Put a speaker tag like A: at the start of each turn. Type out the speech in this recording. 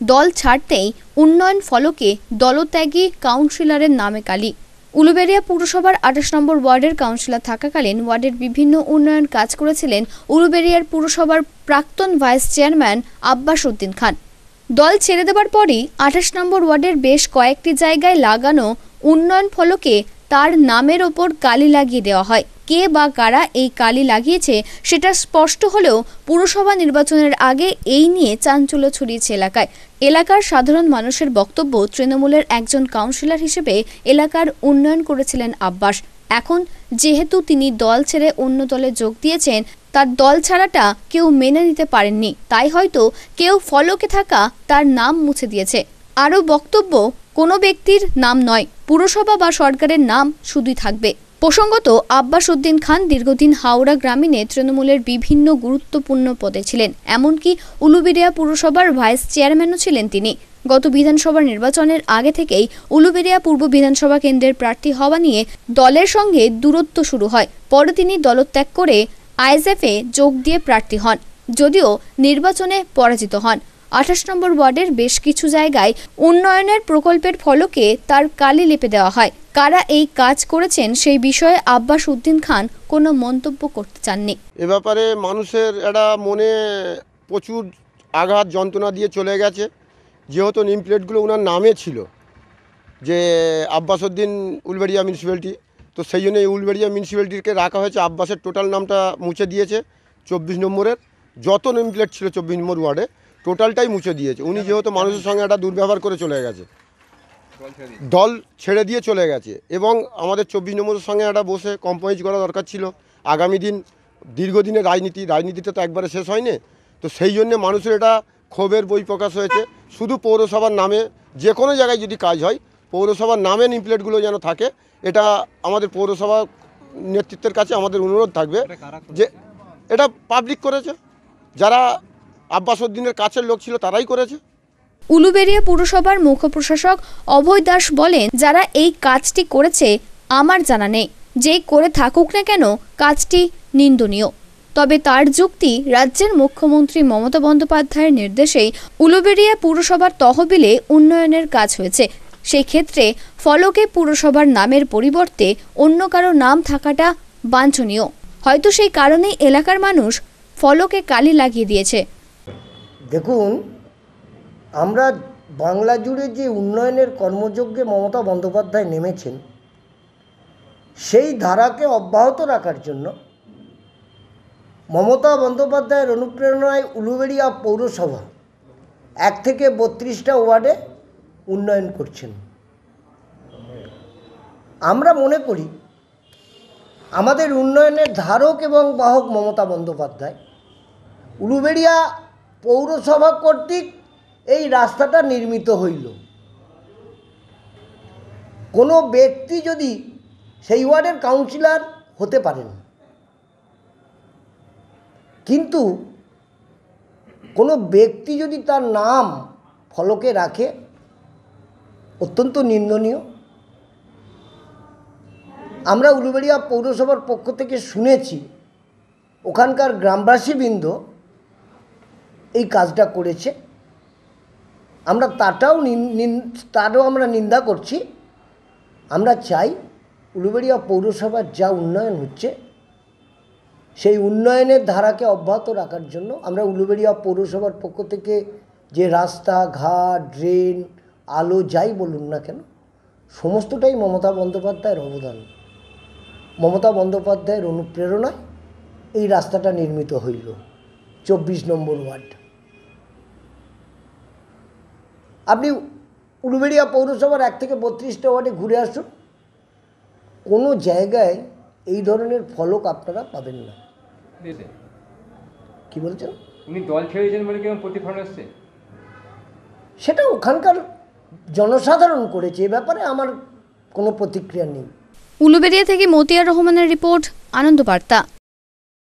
A: দল ছাড়তেই উন্নয়ন ফলকে দলত্যাগী কাউন্সিলরের নামে কালি। উলুবেড়িয়া পুরসভার আঠাশ নম্বর ওয়ার্ডের কাউন্সিলর থাকাকালীন ওয়ার্ডের বিভিন্ন উন্নয়ন কাজ করেছিলেন উলুবেড়িয়ার পুরসভার প্রাক্তন ভাইস চেয়ারম্যান আব্বাস উদ্দিন খান। দল ছেড়ে দেবার পরই আঠাশ নম্বর ওয়ার্ডের বেশ কয়েকটি জায়গায় লাগানো উন্নয়ন ফলকে তার নামের ওপর কালি লাগিয়ে দেওয়া হয়। কে বা কারা এই কালি লাগিয়েছে সেটা স্পষ্ট হলেও পুরসভা নির্বাচনের আগে এই নিয়ে চাঞ্চল্য ছড়িয়েছে এলাকায়। এলাকার সাধারণ মানুষের বক্তব্য তৃণমূলের একজন কাউন্সিলর হিসেবে এলাকার উন্নয়ন করেছিলেন আব্বাস। এখন যেহেতু তিনি দল ছেড়ে অন্য দলে যোগ দিয়েছেন, তার দল ছাড়াটা কেউ মেনে নিতে পারেননি। তাই হয়তো কেউ ফলকে থাকা তার নাম মুছে দিয়েছে। আরও বক্তব্য কোনো ব্যক্তির নাম নয়, পুরসভা বা সরকারের নাম শুধুই থাকবে। প্রসঙ্গত, আব্বাস উদ্দিন খান দীর্ঘদিন হাওড়া গ্রামীণে তৃণমূলের বিভিন্ন গুরুত্বপূর্ণ পদে ছিলেন, এমনকি উলুবেড়িয়া পুরসভার ভাইস চেয়ারম্যানও ছিলেন তিনি। গত বিধানসভা নির্বাচনের আগে থেকেই উলুবেড়িয়া পূর্ব বিধানসভা কেন্দ্রের প্রার্থী হওয়া নিয়ে দলের সঙ্গে দূরত্ব শুরু হয়। পরে তিনি দলত্যাগ করে আইএসএফে যোগ দিয়ে প্রার্থী হন, যদিও নির্বাচনে পরাজিত হন। আঠাশ নম্বর ওয়ার্ডের বেশ কিছু জায়গায় উন্নয়নের প্রকল্পের ফলকে তার কালি লেপে দেওয়া হয়। কারা এই কাজ করেছেন সেই বিষয়ে আব্বাস উদ্দিন খান কোনো মন্তব্য করতে চাননি।
B: এ ব্যাপারে মানুষের একটা মনে প্রচুর আঘাত, যন্ত্রণা দিয়ে চলে গেছে। যেহেতু নেম প্লেটগুলো ওনার নামে ছিল, যে আব্বাস উদ্দিন উলবেড়িয়া মিউনিসিপ্যালিটি, তো সেই জন্য এই উলবেড়িয়া মিউনিসিপ্যালিটিকে রাখা হয়েছে। আব্বাসের টোটাল নামটা মুছে দিয়েছে চব্বিশ নম্বরের। যত নেম প্লেট ছিল চব্বিশ নম্বর ওয়ার্ডে টোটালটাই মুছে দিয়েছে। উনি যেহেতু মানুষের সঙ্গে একটা দুর্ব্যবহার করে চলে গেছে। দল ছেড়ে দিয়ে চলে গেছে এবং আমাদের চব্বিশ নম্বরের সঙ্গে একটা বসে কম্প্রোমাইজ করা দরকার ছিল। আগামী দিন দীর্ঘদিনের রাজনীতি রাজনীতিটা তো একবারে শেষ হয়নি। তো সেই জন্যে মানুষের এটা ক্ষোভের বই প্রকাশ হয়েছে। শুধু পৌরসভার নামে যে কোনো জায়গায় যদি কাজ হয় পৌরসভার নামে নিমপ্লেটগুলো যেন থাকে এটা আমাদের পৌরসভা নেতৃত্বের কাছে আমাদের অনুরোধ থাকবে যে এটা পাবলিক করেছে। যারা আব্বাস উদ্দিনের কাছের লোক ছিল, তারাই করেছে।
A: উলুবেড়িয়া পুরসভার মুখ্য প্রশাসক অভয় দাস বলেন, যারা এই কাজটি করেছে, আমার জানা নেই। যেই করে থাকুক না কেন, কাজটি নিন্দনীয়। তবে তার যুক্তি রাজ্যের মুখ্যমন্ত্রী মমতা বন্দ্যোপাধ্যায়ের নির্দেশেই উলুবেড়িয়া পুরসভার তহবিলে উন্নয়নের কাজ হয়েছে। সেই ক্ষেত্রে ফলকে পুরসভার নামের পরিবর্তে অন্য কারও নাম থাকাটা বাঞ্ছনীয়। হয়তো সেই কারণেই এলাকার মানুষ ফলকে কালি লাগিয়ে দিয়েছে।
C: দেখুন, আমরা বাংলা জুড়ে যে উন্নয়নের কর্মযজ্ঞে মমতা বন্দ্যোপাধ্যায় নেমেছেন, সেই ধারাকে অব্যাহত রাখার জন্য মমতা বন্দ্যোপাধ্যায়ের অনুপ্রেরণায় উলুবেড়িয়া পৌরসভা এক থেকে বত্রিশটা ওয়ার্ডে উন্নয়ন করছেন। আমরা মনে করি, আমাদের উন্নয়নের ধারক এবং বাহক মমতা বন্দ্যোপাধ্যায় উলুবেড়িয়া পৌরসভা কর্তৃক এই রাস্তাটা নির্মিত হইল। কোনো ব্যক্তি যদি সেই ওয়ার্ডের কাউন্সিলর হতে পারেন, কিন্তু কোনো ব্যক্তি যদি তার নাম ফলকে রাখে, অত্যন্ত নিন্দনীয়। আমরা উলুবেড়িয়া পৌরসভার পক্ষ থেকে শুনেছি, ওখানকার গ্রামবাসীবৃন্দ এই কাজটা করেছে। আমরা তাটাও তারও আমরা নিন্দা করছি। আমরা চাই উলুবেড়িয়া পৌরসভার যা উন্নয়ন হচ্ছে, সেই উন্নয়নের ধারাকে অব্যাহত রাখার জন্য আমরা উলুবেড়িয়া পৌরসভার পক্ষ থেকে যে রাস্তা, ঘাট, ড্রেন, আলো যাই বলুন না কেন, সমস্তটাই মমতা বন্দ্যোপাধ্যায়ের অবদান। মমতা বন্দ্যোপাধ্যায়ের অনুপ্রেরণায় এই রাস্তাটা নির্মিত হইল, চব্বিশ নম্বর ওয়ার্ড। আপনি উলুবেড়িয়া পৌরসভার এক থেকে বত্রিশটা ওয়ার্ডে ঘুরে আসুন। কোনো জায়গায় এই ধরনের ফলক আপনারা পাবেন না। কি বলছেন?
D: উনি দল ছেড়েছেন বলে কেমন প্রতিফলন এসছে?
C: সেটা ওখানকার জনসাধারণ করেছে এ ব্যাপারে আমার কোনো প্রতিক্রিয়া নেই।
A: উলুবেড়িয়া থেকে মতিয়ার রহমানের রিপোর্ট আনন্দ বার্তা।